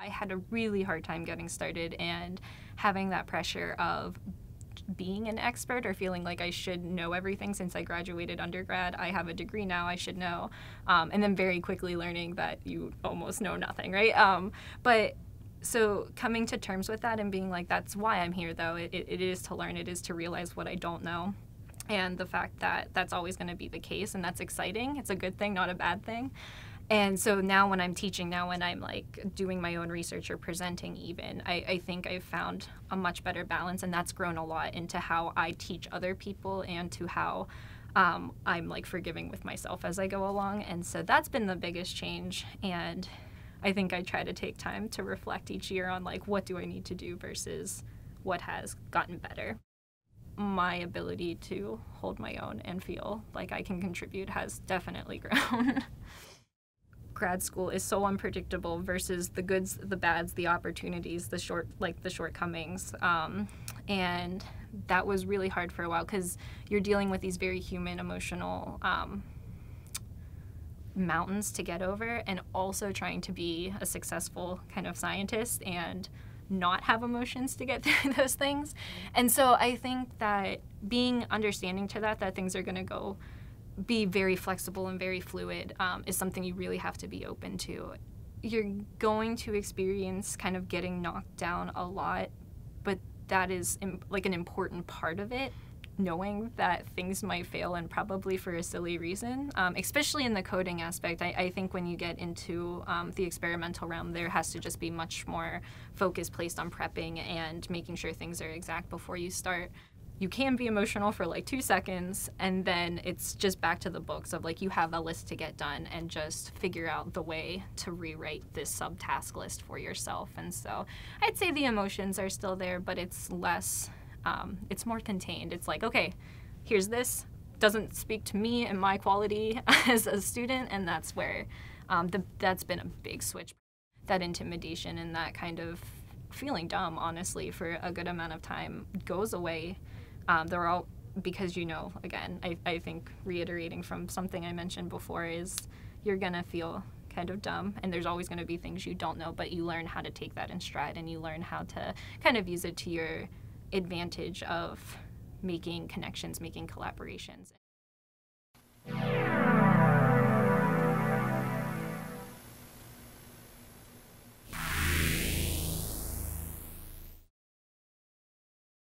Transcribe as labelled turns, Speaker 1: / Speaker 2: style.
Speaker 1: I had a really hard time getting started and having that pressure of being an expert or feeling like I should know everything since I graduated undergrad. I have a degree now, I should know. Um, and then very quickly learning that you almost know nothing, right? Um, but so coming to terms with that and being like, that's why I'm here, though. It, it, it is to learn, it is to realize what I don't know. And the fact that that's always going to be the case, and that's exciting. It's a good thing, not a bad thing. And so now when I'm teaching, now when I'm like doing my own research or presenting, even, I, I think I've found a much better balance, and that's grown a lot into how I teach other people and to how um, I'm like forgiving with myself as I go along. And so that's been the biggest change. And I think I try to take time to reflect each year on like what do I need to do versus what has gotten better. My ability to hold my own and feel like I can contribute has definitely grown grad school is so unpredictable versus the goods, the bads, the opportunities, the short like the shortcomings, um, and that was really hard for a while because you're dealing with these very human, emotional. Um, mountains to get over and also trying to be a successful kind of scientist and not have emotions to get through those things. And so I think that being understanding to that that things are going to go be very flexible and very fluid um, is something you really have to be open to. You're going to experience kind of getting knocked down a lot, but that is like an important part of it. Knowing that things might fail and probably for a silly reason, um, especially in the coding aspect. I, I think when you get into um, the experimental realm, there has to just be much more focus placed on prepping and making sure things are exact before you start you can be emotional for like two seconds and then it's just back to the books of like you have a list to get done and just figure out the way to rewrite this subtask list for yourself. And so i'd say the emotions are still there but it's less um, it's more contained. It's like okay here's this doesn't speak to me and my quality as a student and that's where um, the, that's been a big switch that intimidation and that kind of feeling dumb honestly for a good amount of time goes away um, they're all because you know again I, I think reiterating from something i mentioned before is you're gonna feel kind of dumb and there's always going to be things you don't know but you learn how to take that in stride and you learn how to kind of use it to your advantage of making connections making collaborations